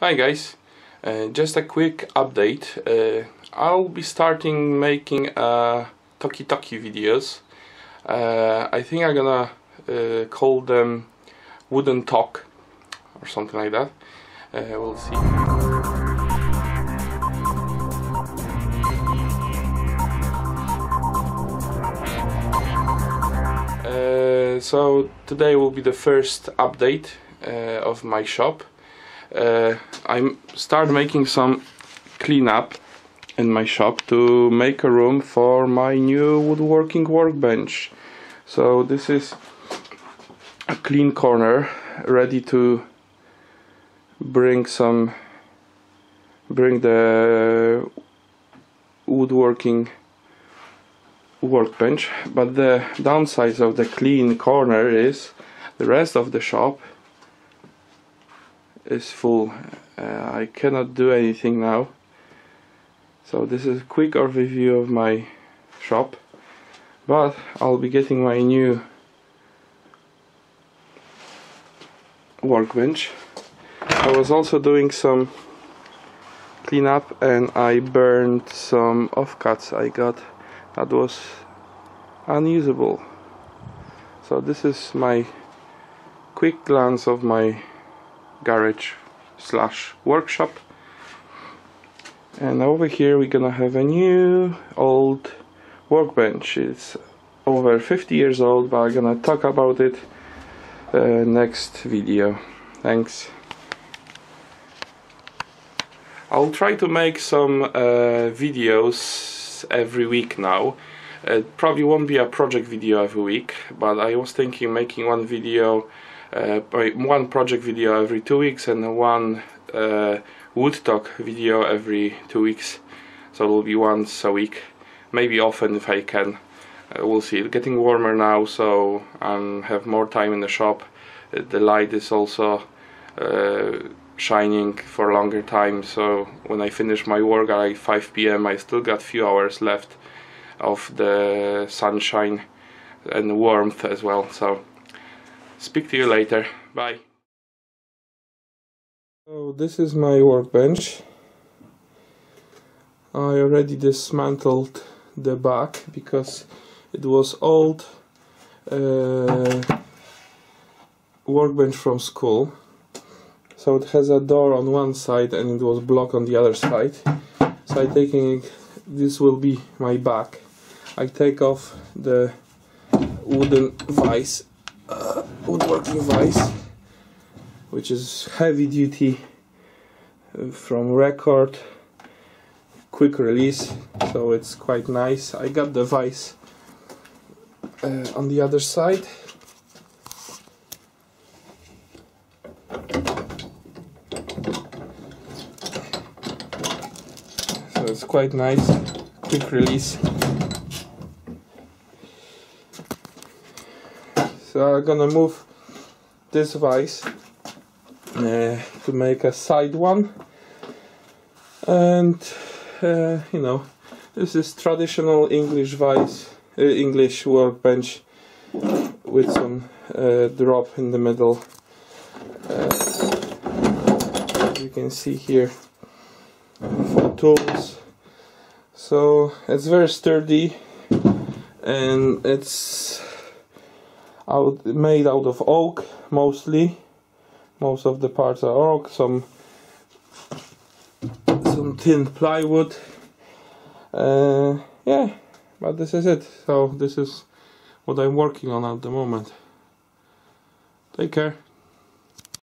Hi guys, uh, just a quick update. Uh, I'll be starting making uh, Toki Toki videos. Uh, I think I'm gonna uh, call them Wooden Talk or something like that. Uh, we'll see. Uh, so today will be the first update uh, of my shop. Uh, I start making some cleanup in my shop to make a room for my new woodworking workbench. So this is a clean corner ready to bring some bring the woodworking workbench but the downside of the clean corner is the rest of the shop is full. Uh, I cannot do anything now. So this is a quick overview of my shop but I'll be getting my new workbench. I was also doing some cleanup and I burned some offcuts I got that was unusable. So this is my quick glance of my garage slash workshop. And over here we're gonna have a new old workbench it's over 50 years old but I'm gonna talk about it uh, next video. Thanks. I'll try to make some uh, videos every week now. It probably won't be a project video every week, but I was thinking making one video, one project video every two weeks and one uh, wood talk video every two weeks. So it will be once a week, maybe often if I can. Uh, we'll see. It's getting warmer now, so I have more time in the shop. Uh, the light is also uh, shining for a longer time so when I finish my work at like 5 p.m. I still got few hours left of the sunshine and warmth as well so speak to you later. Bye. So this is my workbench. I already dismantled the back because it was old uh, workbench from school. So it has a door on one side and it was blocked on the other side. So I taking this will be my back. I take off the wooden vise woodworking vise which is heavy duty uh, from record quick release so it's quite nice. I got the vise uh, on the other side. So it's quite nice quick release so I'm gonna move this vise uh, to make a side one. And uh, you know this is traditional English vise uh, English workbench with some uh, drop in the middle. Uh, you can see here for tools. So it's very sturdy and it's out made out of oak mostly. Most of the parts are oak some some thin plywood. Uh, yeah but this is it. So this is what I'm working on at the moment. Take care